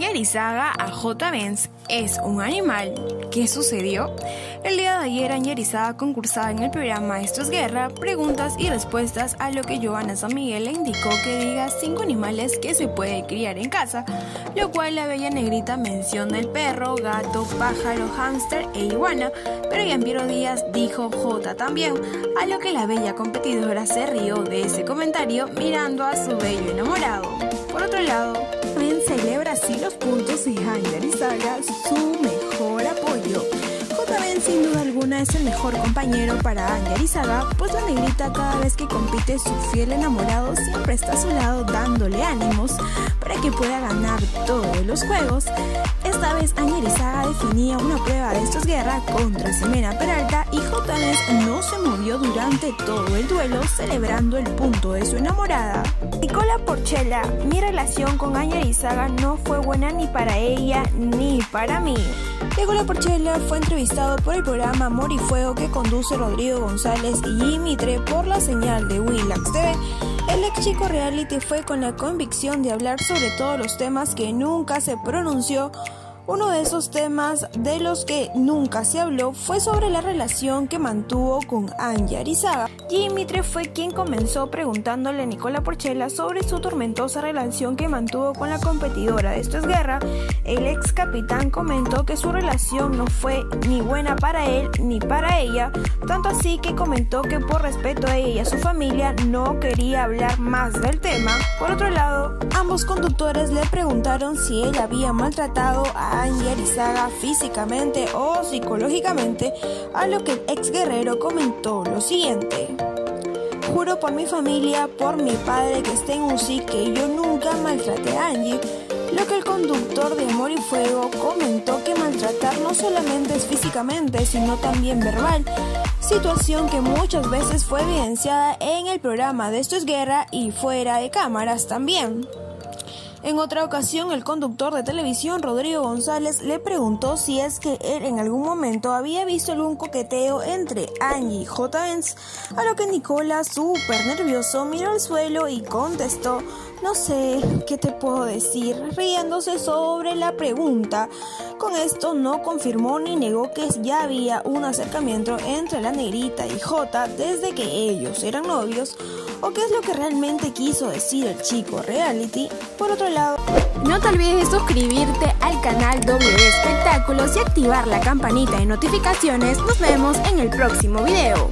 Angerizaga a J. Benz es un animal. ¿Qué sucedió? El día de ayer Angerizaga concursaba en el programa Esto es Guerra, preguntas y respuestas a lo que Joana San Miguel le indicó que diga cinco animales que se puede criar en casa, lo cual la bella negrita menciona el perro, gato, pájaro, hámster e iguana, pero Yampiero Díaz dijo J también, a lo que la bella competidora se rió de ese comentario mirando a su bello enamorado. Por otro lado, así los puntos y Hanger y Saga su mejor apoyo. Alguna es el mejor compañero para Saga, pues la negrita cada vez que compite su fiel enamorado siempre está a su lado dándole ánimos para que pueda ganar todos los juegos. Esta vez Saga definía una prueba de estos guerra contra Ximena Peralta y JB no se movió durante todo el duelo celebrando el punto de su enamorada. Nicola Porchela, mi relación con Aña Izaga no fue buena ni para ella ni para mí. Nicola Porchela fue entrevistado por el programa Y Fuego que conduce Rodrigo González y Jimitre por la señal de Willax TV. El ex chico reality fue con la convicción de hablar sobre todos los temas que nunca se pronunció uno de esos temas de los que nunca se habló fue sobre la relación que mantuvo con Anja Arizaga. Dimitre fue quien comenzó preguntándole a Nicola Porchela sobre su tormentosa relación que mantuvo con la competidora de Esto es Guerra. El ex capitán comentó que su relación no fue ni buena para él ni para ella, tanto así que comentó que por respeto a ella y a su familia no quería hablar más del tema. Por otro lado, ambos conductores le preguntaron si él había maltratado a Angie Arizaga físicamente o psicológicamente, a lo que el ex guerrero comentó lo siguiente. Juro por mi familia, por mi padre que esté en un sí que yo nunca maltraté a Angie, lo que el conductor de Amor y Fuego comentó que maltratar no solamente es físicamente, sino también verbal, situación que muchas veces fue evidenciada en el programa de Esto es Guerra y fuera de cámaras también. En otra ocasión, el conductor de televisión Rodrigo González le preguntó si es que él en algún momento había visto algún coqueteo entre Angie y J. a lo que Nicola, súper nervioso, miró al suelo y contestó, no sé qué te puedo decir, riéndose sobre la pregunta. Con esto no confirmó ni negó que ya había un acercamiento entre la negrita y J desde que ellos eran novios, o qué es lo que realmente quiso decir el chico reality. Por otro lado, no te olvides de suscribirte al canal W Espectáculos y activar la campanita de notificaciones. Nos vemos en el próximo video.